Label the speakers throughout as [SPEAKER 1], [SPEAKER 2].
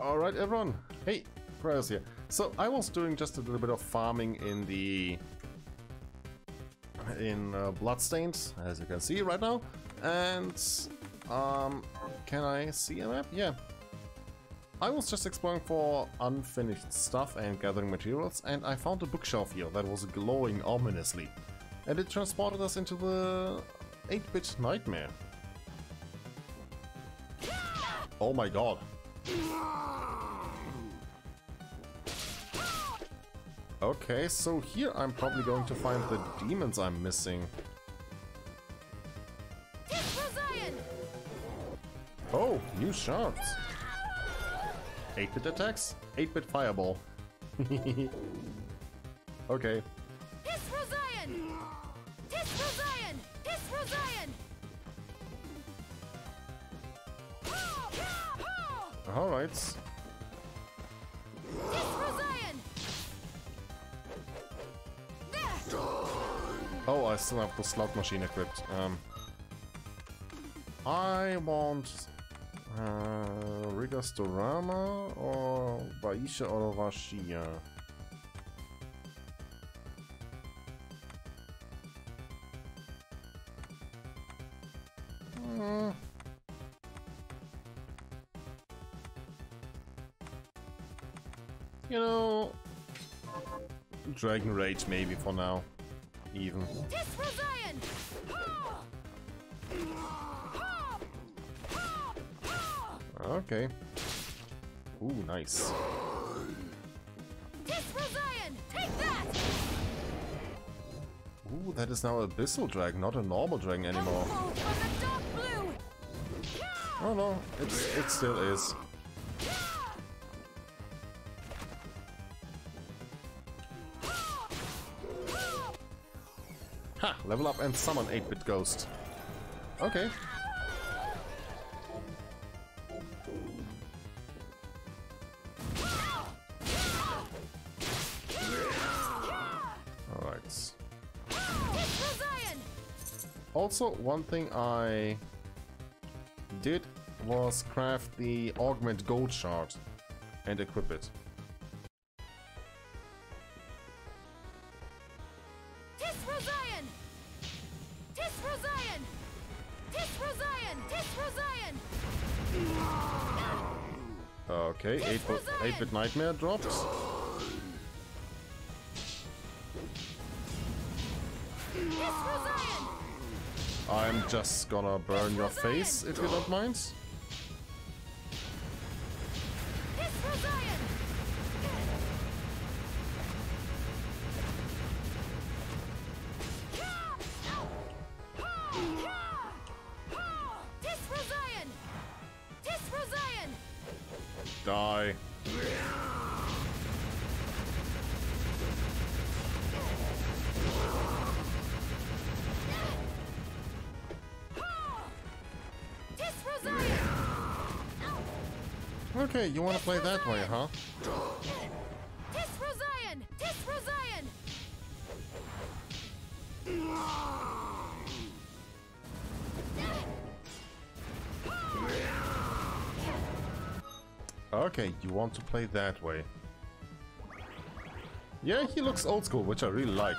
[SPEAKER 1] Alright everyone, hey, Cryorus here. So I was doing just a little bit of farming in the... in uh, Bloodstained, as you can see right now. And... Um, can I see a map? Yeah. I was just exploring for unfinished stuff and gathering materials, and I found a bookshelf here that was glowing ominously. And it transported us into the 8-bit nightmare. Oh my god. Okay, so here I'm probably going to find the demons I'm missing. Oh, new shards. 8-bit attacks? 8-bit fireball. okay. Alright. Oh, I still have the slot machine equipped. Um, I want uh, Rigastorama or Vaisha or Vashia. Uh, you know, Dragon Rage maybe for now, even. Okay. Ooh, nice. Ooh, that is now Abyssal Dragon, not a normal dragon anymore. Oh no, it's, it still is. Level up and summon 8-bit Ghost. Okay. Alright. Also, one thing I did was craft the Augment Gold Shard and equip it. 8-bit Nightmare drops. I'm just gonna burn your face, if you don't mind. Okay, you want to play that way, huh? Okay, you want to play that way. Yeah, he looks old school, which I really like.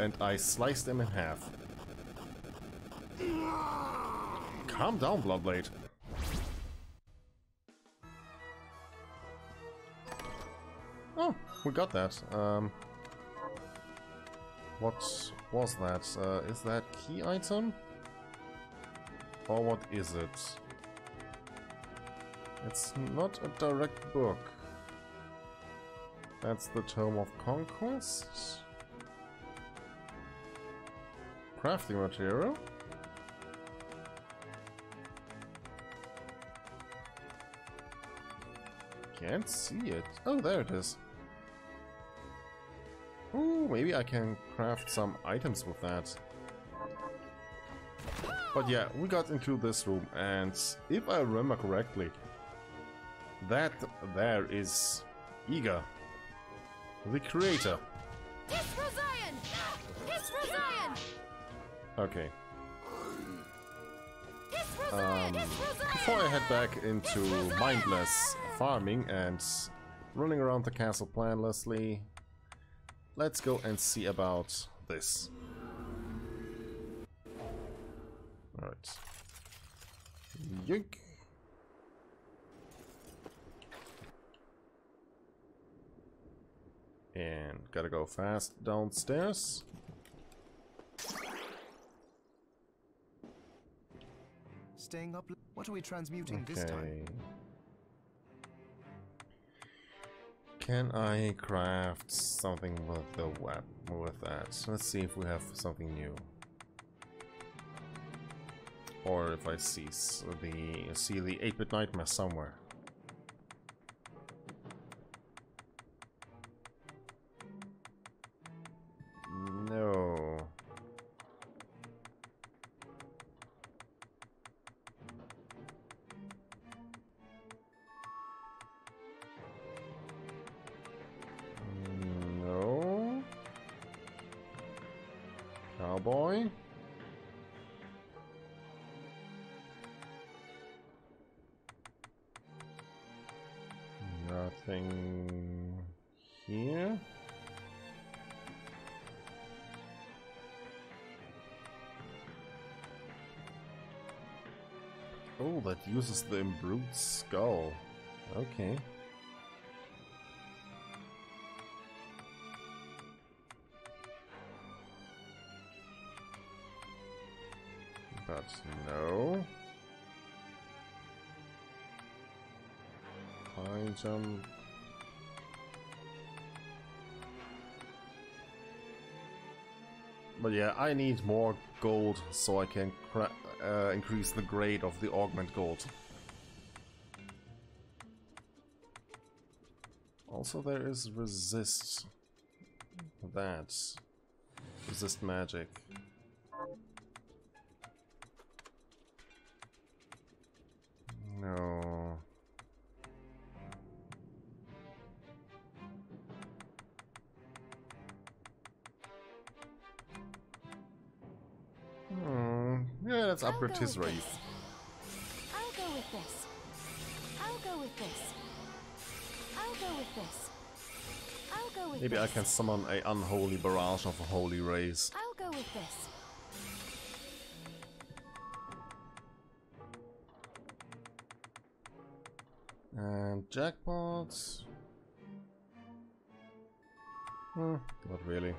[SPEAKER 1] And I sliced him in half. Calm down, Bloodblade. We got that. Um, what was that? Uh, is that key item? Or what is it? It's not a direct book. That's the Tome of Conquest. Crafting material. Can't see it. Oh, there it is. Ooh, maybe I can craft some items with that. But yeah, we got into this room, and if I remember correctly, that there is Iga, the creator.
[SPEAKER 2] Zion! for Zion!
[SPEAKER 1] Okay. Um, before I head back into mindless farming and running around the castle planlessly, let's go and see about this. Alright. Yoink. And gotta go fast downstairs.
[SPEAKER 2] Staying up. What are we transmuting this time?
[SPEAKER 1] Can I craft something with the web with that? Let's see if we have something new. Or if I see the see the 8-bit nightmare somewhere. Cowboy. Nothing here. Oh, that uses the imbrued skull. Okay. Jump. But yeah, I need more gold so I can uh, increase the grade of the augment gold. Also, there is resist. That. Resist magic. Upgrade
[SPEAKER 3] go
[SPEAKER 1] his
[SPEAKER 3] with
[SPEAKER 1] wraith.
[SPEAKER 3] this. I'll go with this. I'll go with this. I'll go with this. I'll go with
[SPEAKER 1] Maybe
[SPEAKER 3] this.
[SPEAKER 1] I can summon a unholy barrage of a holy rays.
[SPEAKER 3] I'll go with this.
[SPEAKER 1] And jackpots. Hmm, not really.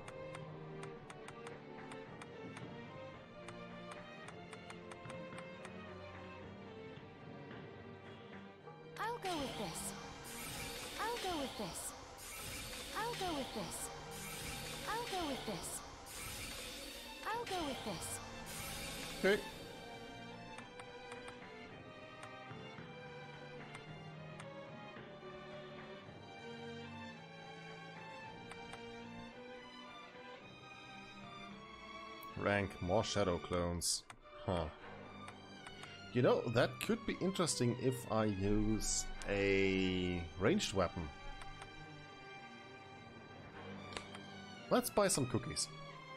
[SPEAKER 3] With this. I'll go with this. I'll go with this. I'll go with this.
[SPEAKER 1] Okay. Rank more shadow clones. Huh. You know, that could be interesting if I use a ranged weapon. Let's buy some cookies.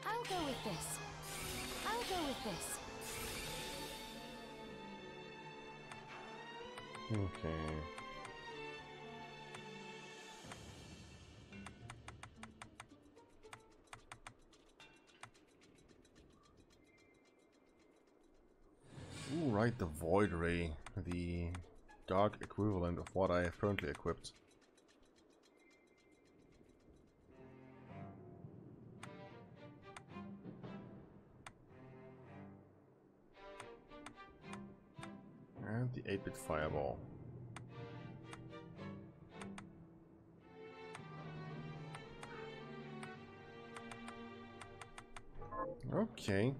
[SPEAKER 3] I'll go with this. I'll go with this.
[SPEAKER 1] Okay. Ooh, right, the Void Ray, the dark equivalent of what I have currently equipped. Fireball. Okay.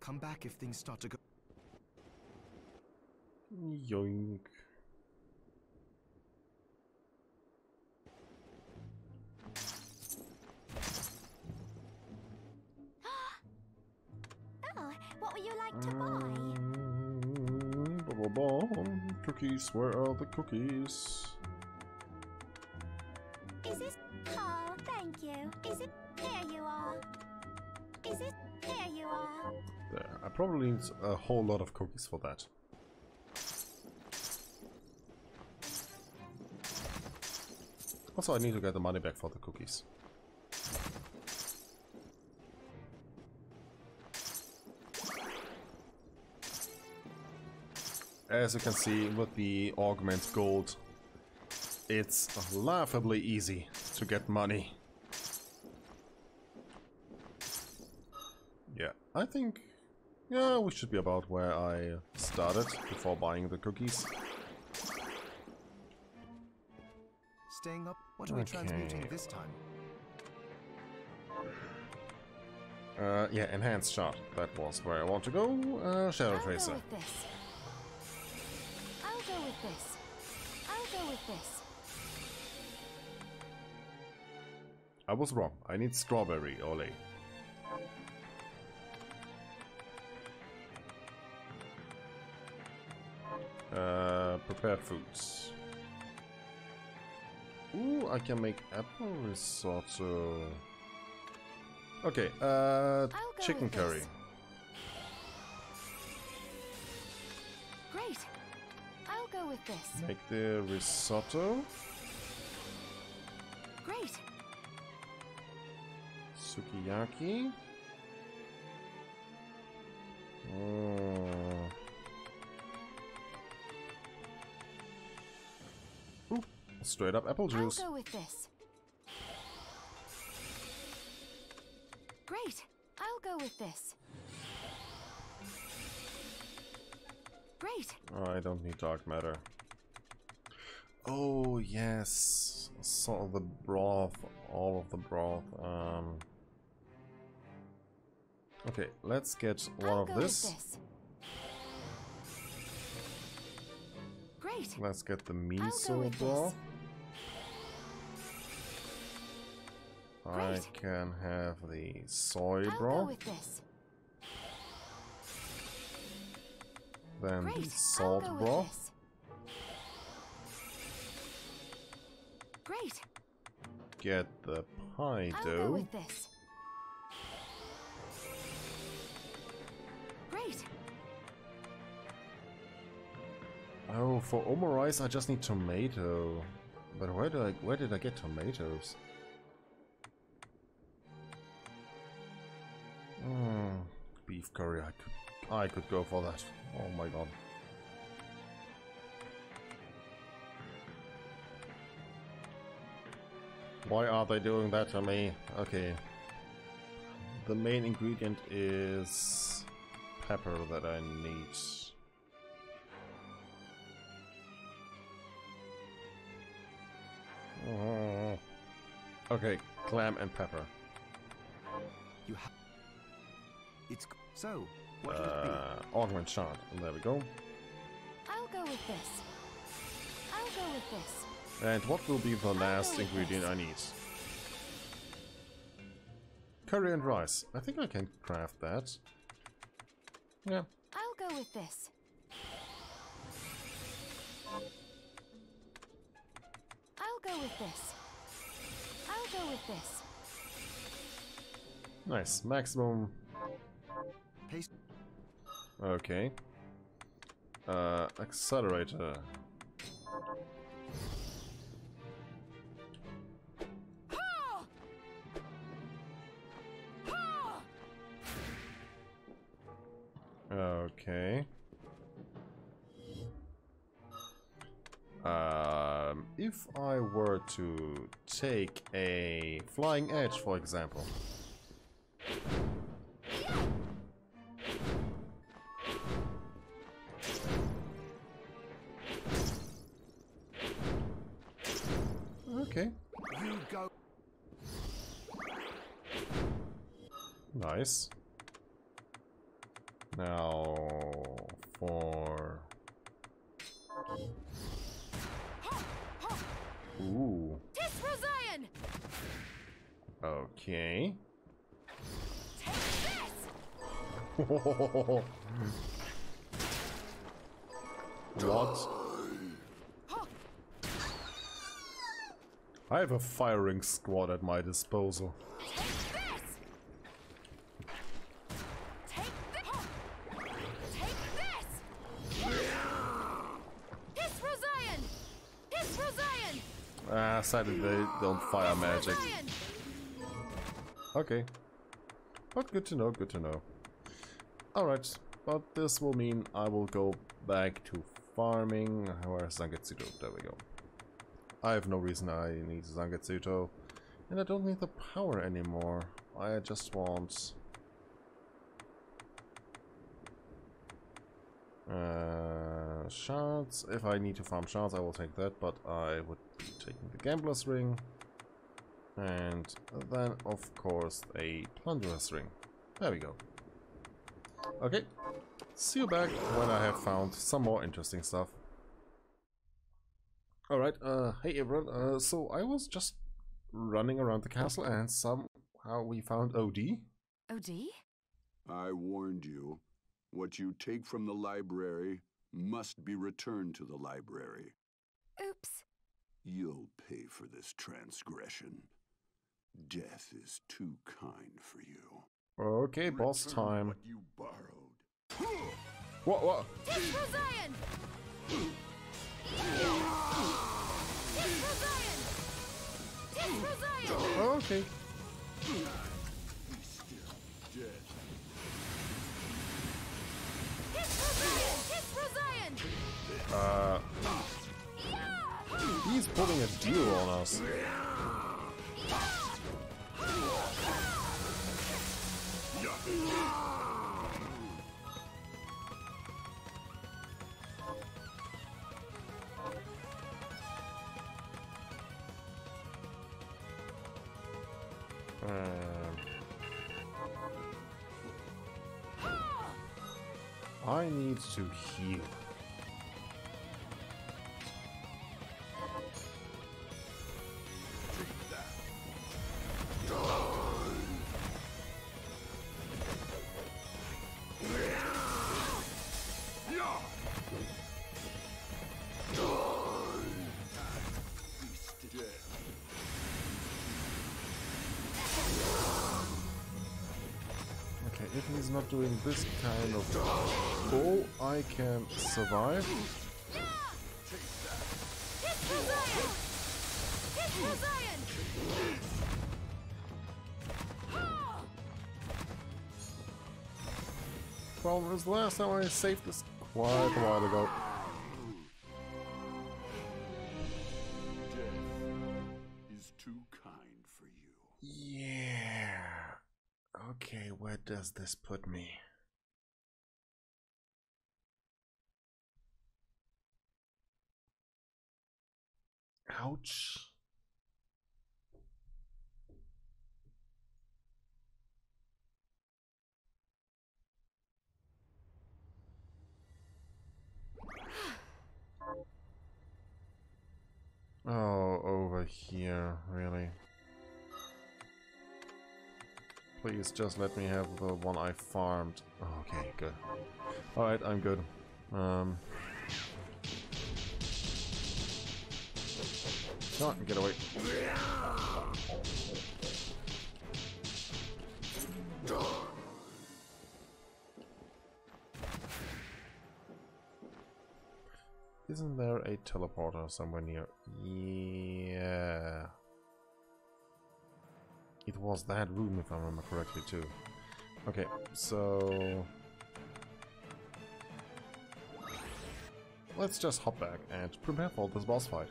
[SPEAKER 2] Come back if things start to go.
[SPEAKER 1] Yoink. Cookies, where are the cookies?
[SPEAKER 3] Is this? Oh, thank you. Is it? Here you are. Is it? Here you are.
[SPEAKER 1] There. I probably need a whole lot of cookies for that. Also, I need to get the money back for the cookies. As you can see with the augment gold, it's laughably easy to get money. Yeah, I think... Yeah, we should be about where I started before buying the cookies.
[SPEAKER 2] Staying up. What are we transmuting this time?
[SPEAKER 1] Uh, yeah, enhanced shot. That was where I want to go. Uh, Shadow
[SPEAKER 3] I'll
[SPEAKER 1] Tracer.
[SPEAKER 3] With this. I'll go with this. I'll go with this.
[SPEAKER 1] I was wrong. I need strawberry ole. Uh, prepared foods. Ooh, I can make apple risotto. Okay, uh, chicken curry.
[SPEAKER 3] this. With this.
[SPEAKER 1] Make the risotto.
[SPEAKER 3] Great.
[SPEAKER 1] Sukiyaki. Oh. Ooh, straight up apple juice.
[SPEAKER 3] I'll go with this. Great. I'll go with this. Great.
[SPEAKER 1] Oh, I don't need dark matter. Oh yes, so the broth, all of the broth. Um. Okay, let's get one of this.
[SPEAKER 3] This. Great.
[SPEAKER 1] Let's get the miso broth. I can have the soy broth, then
[SPEAKER 3] Great.
[SPEAKER 1] salt broth.
[SPEAKER 3] Great.
[SPEAKER 1] Get the pie
[SPEAKER 3] I'll go
[SPEAKER 1] dough.
[SPEAKER 3] with this. Great.
[SPEAKER 1] Oh, for omurice I just need tomato. But where did I where did I get tomatoes? Hmm, beef curry. I could I could go for that. Oh my god. Why are they doing that to me? Okay. The main ingredient is pepper that I need. Oh. Okay, clam and pepper.
[SPEAKER 2] You have. It's. So, what will it be?
[SPEAKER 1] Uh, augment shard. There we go.
[SPEAKER 3] I'll go with this. I'll go with this.
[SPEAKER 1] And what will be the last
[SPEAKER 3] go with
[SPEAKER 1] ingredient
[SPEAKER 3] this.
[SPEAKER 1] I need? Curry and rice. I think I can craft that. Yeah.
[SPEAKER 3] I'll go with this. I'll go with this. I'll go with this.
[SPEAKER 1] Nice. Maximum.
[SPEAKER 2] Paste.
[SPEAKER 1] Okay. Uh, accelerator. Okay. Um, if I were to take a flying edge, for example. Nice. Now for Ooh. Okay. What? I have a firing squad at my disposal. Sadly they don't fire magic. Okay. But good to know, good to know. Alright, but this will mean I will go back to farming. Where's Zangetsuto? There we go. I have no reason I need Zangetsuto. And I don't need the power anymore. I just want... Uh, shards. If I need to farm shards, I will take that, but I would be taking the Gambler's Ring. And then, of course, a Plunderer's Ring. There we go. Okay. See you back when I have found some more interesting stuff. Alright, uh, hey everyone. Uh, so I was just running around the castle and somehow we found OD.
[SPEAKER 3] OD?
[SPEAKER 4] I warned you. What you take from the library must be returned to the library.
[SPEAKER 3] Oops.
[SPEAKER 4] You'll pay for this transgression. Death is too kind for you.
[SPEAKER 1] Okay, boss time.
[SPEAKER 4] What you borrowed.
[SPEAKER 1] What, what?
[SPEAKER 3] It's for Zion! It's for Zion! It's for Zion!
[SPEAKER 1] Okay.
[SPEAKER 4] He's still dead.
[SPEAKER 3] It's for Zion! It's!
[SPEAKER 1] Uh, he's pulling a deal on us. Um, I need to heal. Not doing this kind of pull, I can survive. Problem is, the last time I saved this quite a while ago. Does this put me? Ouch. Oh, over here, really. Please just let me have the one I farmed. Oh, okay, good. Alright, I'm good. Um. Come on, get away. Isn't there a teleporter somewhere near? Yeah. It was that room, if I remember correctly, too. Okay, so... Let's just hop back and prepare for this boss fight.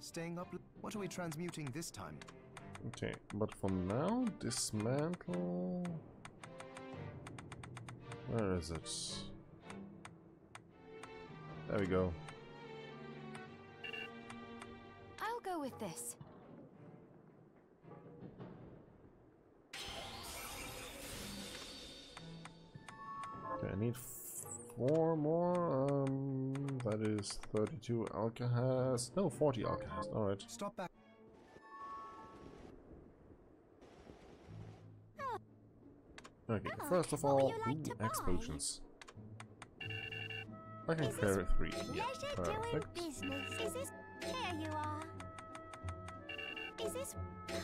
[SPEAKER 2] Staying up. What are we transmuting this time?
[SPEAKER 1] Okay, but for now, dismantle... Where is it? There we go.
[SPEAKER 3] I'll go with this.
[SPEAKER 1] Okay, I need four more. Um, that is 32 alkahas. No, 40 alkahas. Alright.
[SPEAKER 2] Stop back.
[SPEAKER 1] Okay,
[SPEAKER 3] Oh,
[SPEAKER 1] first of all,
[SPEAKER 3] like
[SPEAKER 1] ooh. X potions. I can carry three. Yeah, perfect.
[SPEAKER 3] business. Is this Here you are. Is this?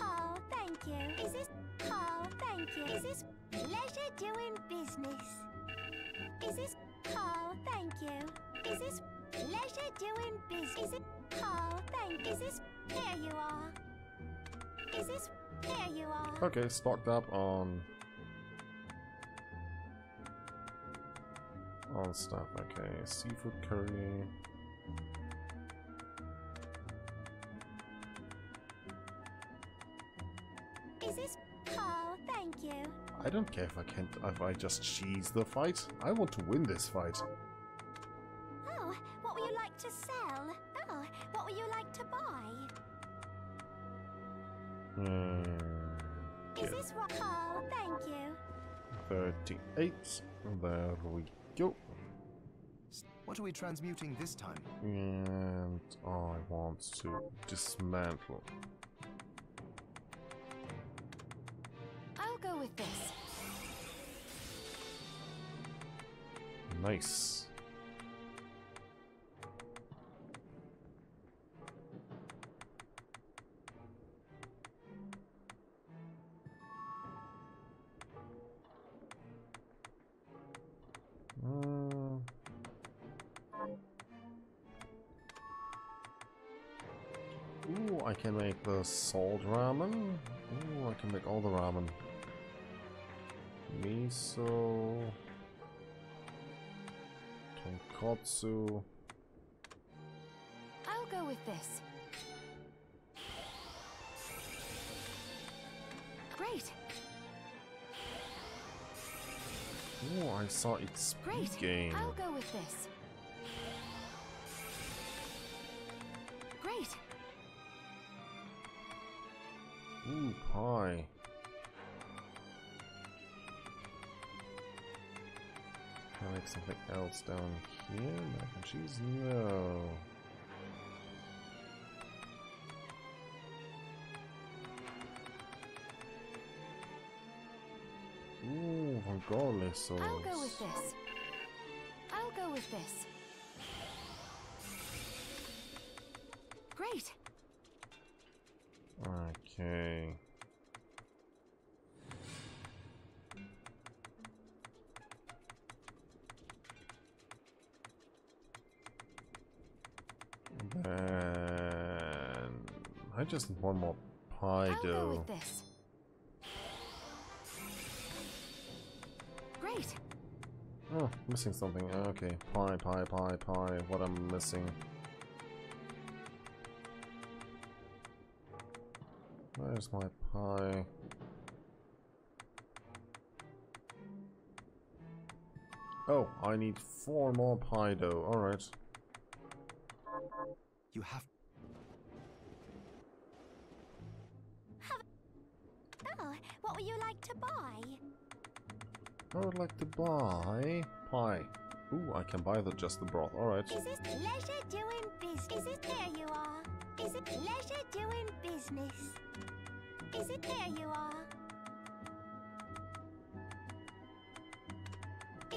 [SPEAKER 3] Oh, thank you. Is this? Oh, thank you. Is this pleasure doing business? Is this? Oh, thank you. Is this pleasure doing business? Is it? Oh, thank. Is this? Here you are. Is this? Here you are.
[SPEAKER 1] Okay, stocked up on on stuff. Okay, seafood curry.
[SPEAKER 3] Is this? Oh, thank you.
[SPEAKER 1] I don't care if I can't if I just cheese the fight. I want to win this fight.
[SPEAKER 3] Oh, what would you like to sell? Oh, what would you like to buy?
[SPEAKER 1] Hmm.
[SPEAKER 3] Is this what? Oh, thank you.
[SPEAKER 1] 38. There we go.
[SPEAKER 2] What are we transmuting this time?
[SPEAKER 1] And I want to dismantle.
[SPEAKER 3] I'll go with this.
[SPEAKER 1] Nice. I can make the salt ramen. Ooh, I can make all the ramen. Miso. Tonkotsu.
[SPEAKER 3] I'll go with this. Great,
[SPEAKER 1] Ooh, I saw it speed
[SPEAKER 3] great.
[SPEAKER 1] game.
[SPEAKER 3] I'll go with this.
[SPEAKER 1] Pie. Can I make something else down here? Mac and cheese? No. Ooh, regardless of...
[SPEAKER 3] I'll go with this. I'll go with this. Great.
[SPEAKER 1] Okay. Then I just need one more pie
[SPEAKER 3] I'll
[SPEAKER 1] dough.
[SPEAKER 3] with this. Great.
[SPEAKER 1] Oh, missing something. Okay, pie, pie, pie, pie. What I'm missing? Where's my pie? Oh, I need four more pie dough. Alright.
[SPEAKER 2] You have
[SPEAKER 3] Oh, what would you like to buy?
[SPEAKER 1] I would like to buy pie. Ooh, I can buy the just the broth. Alright.
[SPEAKER 3] Is it pleasure doing business? Is it here you are? Is it pleasure doing business? Is it here you are?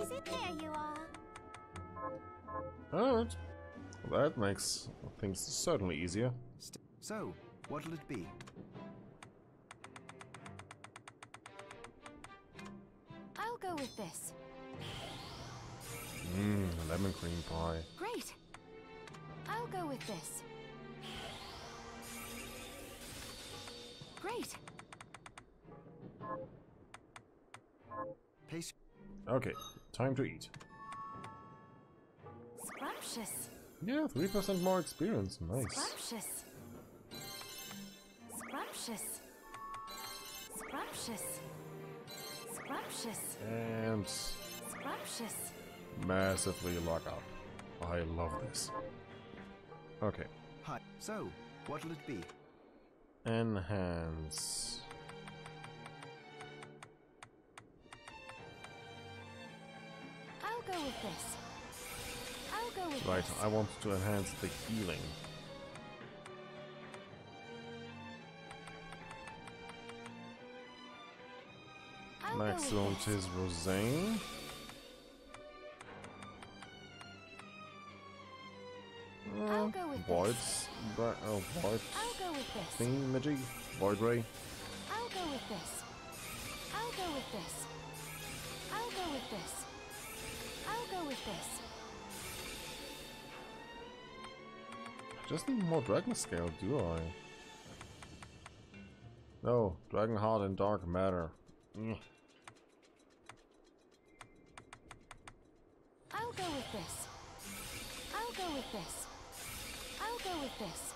[SPEAKER 3] Is it here you are?
[SPEAKER 1] Alright. That makes things certainly easier.
[SPEAKER 2] So, what'll it be?
[SPEAKER 3] I'll go with this.
[SPEAKER 1] Mmm, lemon cream pie.
[SPEAKER 3] Great. I'll go with this. Great.
[SPEAKER 2] Pace.
[SPEAKER 1] Okay, time to eat.
[SPEAKER 3] Scrumptious.
[SPEAKER 1] Yeah, 3% more experience. Nice.
[SPEAKER 3] Scrumptious. Scrumptious. Scrumptious. Scrumptious.
[SPEAKER 1] And
[SPEAKER 3] Scrumptious.
[SPEAKER 1] massively luck up. I love this. Okay,
[SPEAKER 2] Hi. So, what'll it be?
[SPEAKER 1] enhance.
[SPEAKER 3] I'll go with this. I'll go with
[SPEAKER 1] Right. I want to enhance the healing.
[SPEAKER 3] I'll go
[SPEAKER 1] Next
[SPEAKER 3] with
[SPEAKER 1] one is Rosane.
[SPEAKER 3] I'll go with
[SPEAKER 1] Void.
[SPEAKER 3] this.
[SPEAKER 1] Oh, Void.
[SPEAKER 3] I'll go with this.
[SPEAKER 1] Thingy Majig. Void Ray.
[SPEAKER 3] I'll go with this. I'll go with this. I'll go with this. I'll go with this.
[SPEAKER 1] Just need more Dragon Scale, do I? No, Dragon Heart and Dark Matter. Mm.
[SPEAKER 3] I'll go with this. I'll go with this. I'll go with this.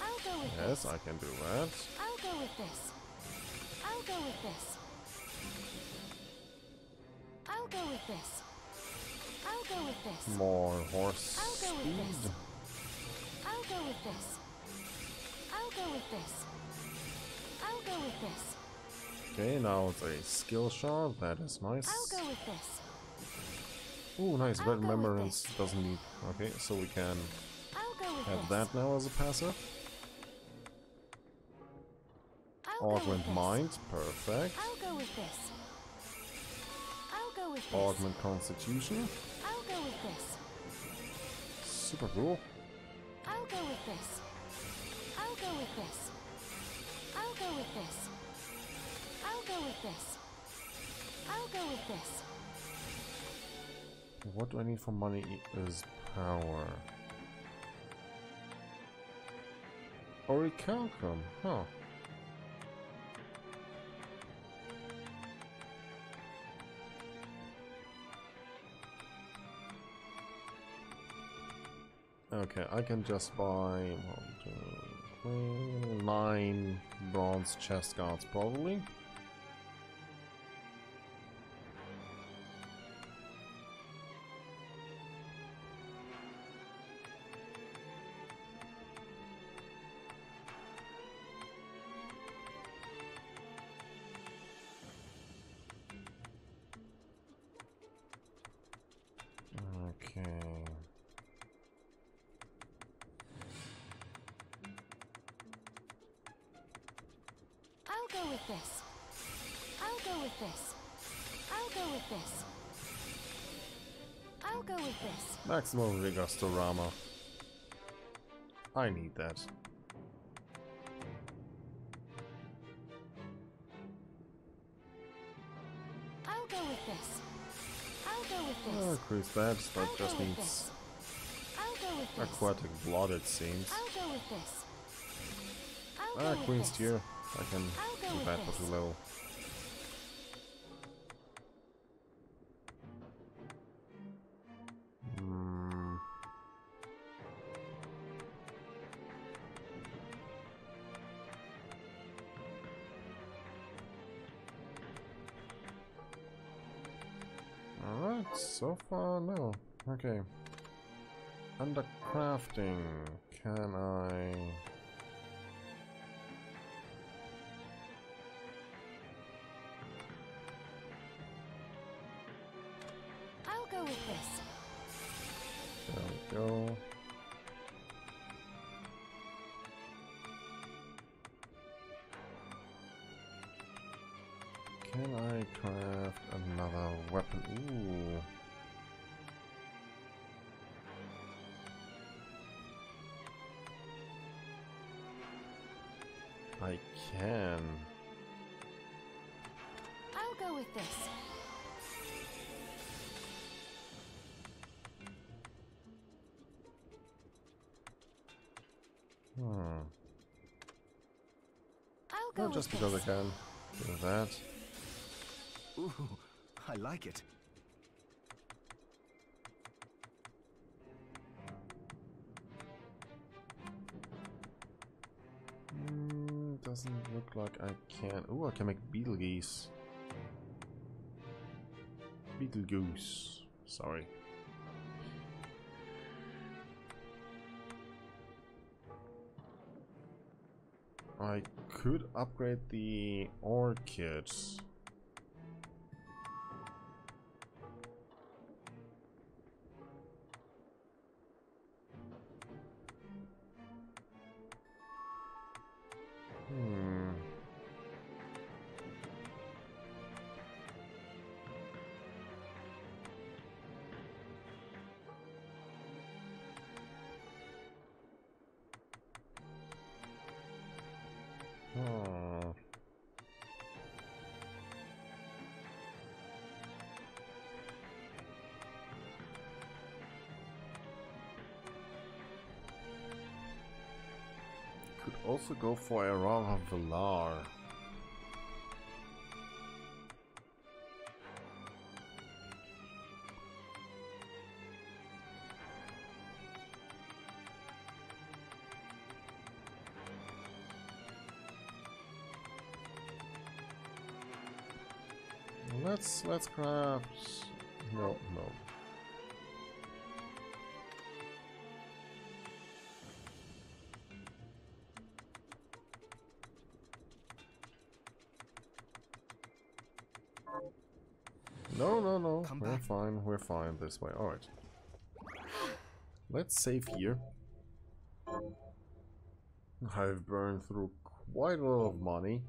[SPEAKER 3] I'll go with
[SPEAKER 1] Yes,
[SPEAKER 3] this.
[SPEAKER 1] I can do that.
[SPEAKER 3] I'll go with this. I'll go with this. I'll go with this. I'll go with this.
[SPEAKER 1] More horse
[SPEAKER 3] I'll go with
[SPEAKER 1] speed.
[SPEAKER 3] this. I'll go with this. I'll go with this. I'll go with this.
[SPEAKER 1] Okay, now it's a skill shot. That is nice.
[SPEAKER 3] I'll go with this.
[SPEAKER 1] Ooh, nice. Red Remembrance doesn't need. Okay, so we can
[SPEAKER 3] I'll go with
[SPEAKER 1] have
[SPEAKER 3] this.
[SPEAKER 1] that now as a passive.
[SPEAKER 3] I'll
[SPEAKER 1] Augment. Mind. Perfect.
[SPEAKER 3] I'll go with this. I'll go with this.
[SPEAKER 1] Augment Constitution.
[SPEAKER 3] I'll go with this.
[SPEAKER 1] Super cool.
[SPEAKER 3] I'll go with this. I'll go with this. I'll go with this. I'll go with this. I'll go with this.
[SPEAKER 1] What do I need for money is power. or Orichalcum, huh. Okay, I can just buy one, two, three, nine bronze chest guards probably.
[SPEAKER 3] I'll go with this. I'll go with this. I'll go with this. I'll go with this.
[SPEAKER 1] Maximum Vigostorama. I need that.
[SPEAKER 3] I'll go with this. I'll go with
[SPEAKER 1] Oh,
[SPEAKER 3] this.
[SPEAKER 1] increase that, that
[SPEAKER 3] I'll
[SPEAKER 1] just
[SPEAKER 3] go
[SPEAKER 1] needs
[SPEAKER 3] this. I'll go with this.
[SPEAKER 1] aquatic blood it seems.
[SPEAKER 3] I'll go with this. I'll
[SPEAKER 1] Ah, Queen's
[SPEAKER 3] this.
[SPEAKER 1] Tear. I can
[SPEAKER 3] I'll go
[SPEAKER 1] do
[SPEAKER 3] with
[SPEAKER 1] that for too low. Alright, so far no. Okay. Under crafting, can I...
[SPEAKER 3] with this.
[SPEAKER 1] There we go. Can I craft another weapon? Ooh. I can.
[SPEAKER 3] I'll go with this. I'll go
[SPEAKER 1] Not
[SPEAKER 3] with
[SPEAKER 1] just because I can. Do that.
[SPEAKER 2] Ooh, I like it.
[SPEAKER 1] Mm, doesn't look like I can. Ooh, I can make beetle geese. Beetle goose. Sorry. I could upgrade the orchids. Also go for Aurora Velar. Let's let's craft. No. No, fine. This way. Alright. Let's save here. I've burned through quite a lot of money.